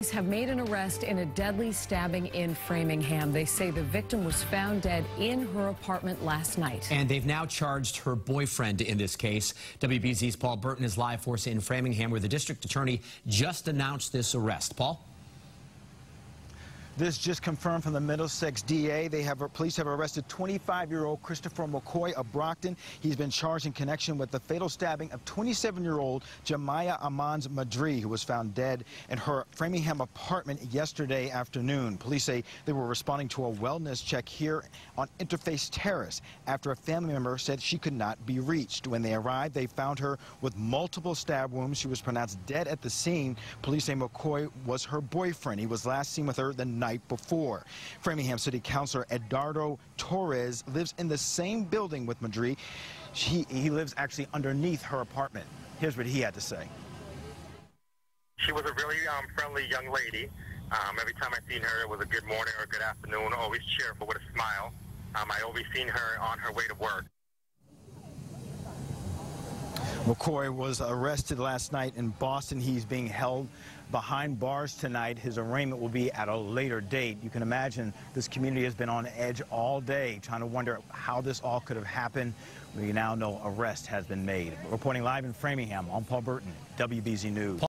Police have made an arrest in a deadly stabbing in Framingham. They say the victim was found dead in her apartment last night. And they've now charged her boyfriend in this case. WBZ's Paul Burton is live for us in Framingham, where the district attorney just announced this arrest. Paul? This just confirmed from the Middlesex DA. They have police have arrested 25-year-old Christopher McCoy of Brockton. He's been charged in connection with the fatal stabbing of 27-year-old Jemiah Amans Madri, who was found dead in her Framingham apartment yesterday afternoon. Police say they were responding to a wellness check here on Interface Terrace after a family member said she could not be reached. When they arrived, they found her with multiple stab wounds. She was pronounced dead at the scene. Police say McCoy was her boyfriend. He was last seen with her the night night before. Framingham City Councilor Eduardo Torres lives in the same building with Madri. He, he lives actually underneath her apartment. Here's what he had to say. She was a really um, friendly young lady. Um, every time I seen her, it was a good morning or a good afternoon, always cheerful with a smile. Um, I always seen her on her way to work. McCoy was arrested last night in Boston. He's being held behind bars tonight. His arraignment will be at a later date. You can imagine this community has been on edge all day, trying to wonder how this all could have happened. We now know arrest has been made. Reporting live in Framingham, I'm Paul Burton, WBZ News.